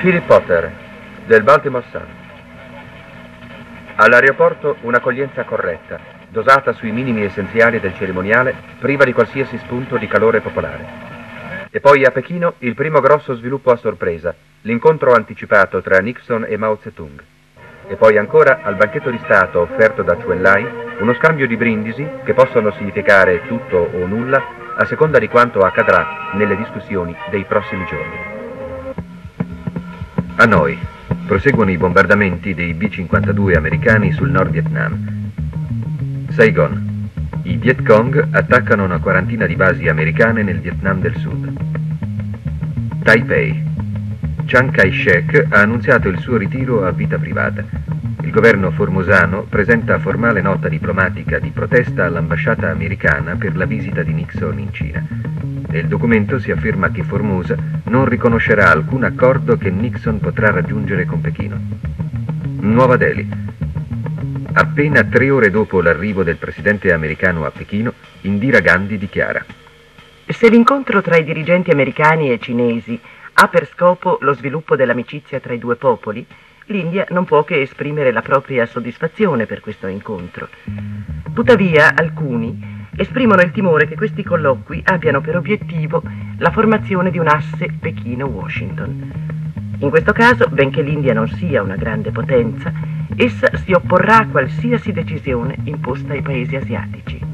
Philip Potter, del Baltimore Sun. All'aeroporto un'accoglienza corretta, dosata sui minimi essenziali del cerimoniale, priva di qualsiasi spunto di calore popolare. E poi a Pechino il primo grosso sviluppo a sorpresa, l'incontro anticipato tra Nixon e Mao Zedong. E poi ancora al banchetto di Stato offerto da Chuen Lai uno scambio di brindisi che possono significare tutto o nulla a seconda di quanto accadrà nelle discussioni dei prossimi giorni. A noi proseguono i bombardamenti dei B-52 americani sul Nord Vietnam. Saigon. I Viet Cong attaccano una quarantina di basi americane nel Vietnam del Sud. Taipei. Chiang Kai-shek ha annunziato il suo ritiro a vita privata. Il governo formosano presenta formale nota diplomatica di protesta all'ambasciata americana per la visita di Nixon in Cina. Nel documento si afferma che Formosa non riconoscerà alcun accordo che Nixon potrà raggiungere con Pechino. Nuova Delhi. Appena tre ore dopo l'arrivo del presidente americano a Pechino, Indira Gandhi dichiara Se l'incontro tra i dirigenti americani e cinesi ha per scopo lo sviluppo dell'amicizia tra i due popoli, l'India non può che esprimere la propria soddisfazione per questo incontro. Tuttavia, alcuni esprimono il timore che questi colloqui abbiano per obiettivo la formazione di un asse Pechino-Washington. In questo caso, benché l'India non sia una grande potenza, essa si opporrà a qualsiasi decisione imposta ai paesi asiatici.